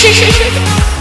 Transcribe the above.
是是是